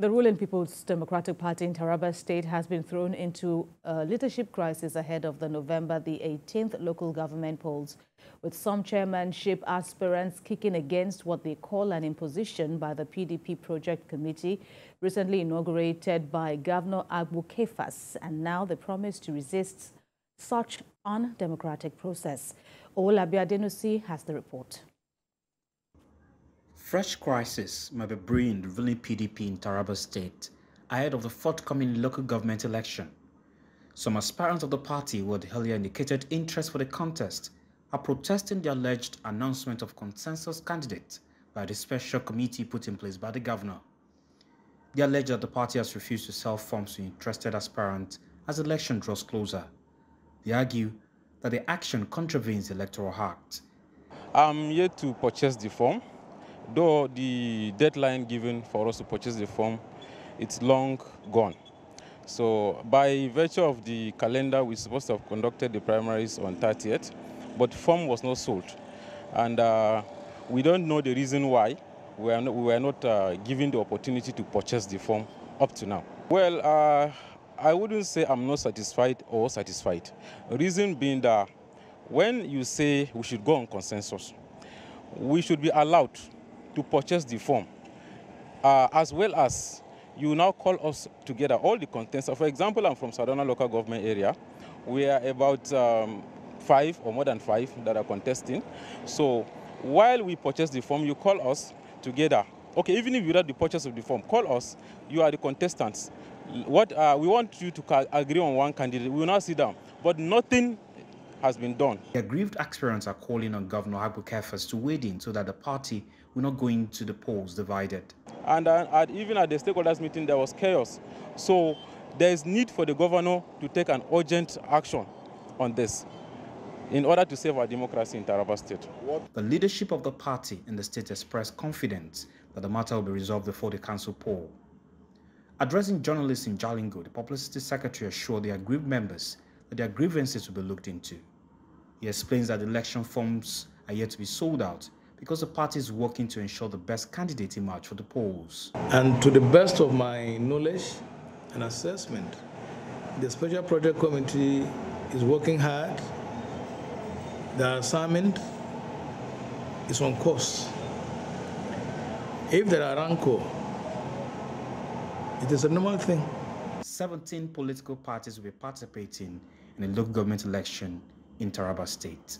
The ruling People's Democratic Party in Taraba State has been thrown into a leadership crisis ahead of the November the 18th local government polls, with some chairmanship aspirants kicking against what they call an imposition by the PDP Project Committee, recently inaugurated by Governor Agbu Kefas, and now they promise to resist such undemocratic process. Olabi Adenusi has the report. Fresh crisis may be brewing the ruling PDP in Taraba State ahead of the forthcoming local government election. Some aspirants of the party who had earlier indicated interest for the contest are protesting the alleged announcement of consensus candidate by the special committee put in place by the governor. They allege that the party has refused to sell forms to interested aspirants as the election draws closer. They argue that the action contravenes the Electoral Act. I'm yet to purchase the form though the deadline given for us to purchase the form, it's long gone. So by virtue of the calendar, we're supposed to have conducted the primaries on 30th, but form was not sold. And uh, we don't know the reason why we were not, we were not uh, given the opportunity to purchase the form up to now. Well, uh, I wouldn't say I'm not satisfied or satisfied. Reason being that when you say we should go on consensus, we should be allowed to purchase the form, uh, as well as you now call us together, all the contents. For example, I'm from Sardauna local government area. We are about um, five or more than five that are contesting. So while we purchase the form, you call us together. Okay, even if you without the purchase of the form, call us. You are the contestants. What uh, we want you to agree on one candidate. We will not sit down, but nothing has been done. The aggrieved aspirants are calling on Governor Agbu Kefas to wade in so that the party will not go into the polls divided. And uh, at, even at the stakeholders meeting, there was chaos. So there is need for the governor to take an urgent action on this in order to save our democracy in Taraba State. What? The leadership of the party in the state expressed confidence that the matter will be resolved before the council poll. Addressing journalists in Jalingo, the publicity secretary assured the aggrieved members their grievances will be looked into. He explains that the election forms are yet to be sold out because the party is working to ensure the best candidate emerge for the polls. And to the best of my knowledge and assessment, the Special Project Committee is working hard. The assignment is on course. If there are rancor, it is a normal thing. 17 political parties will be participating in the local government election in Taraba State.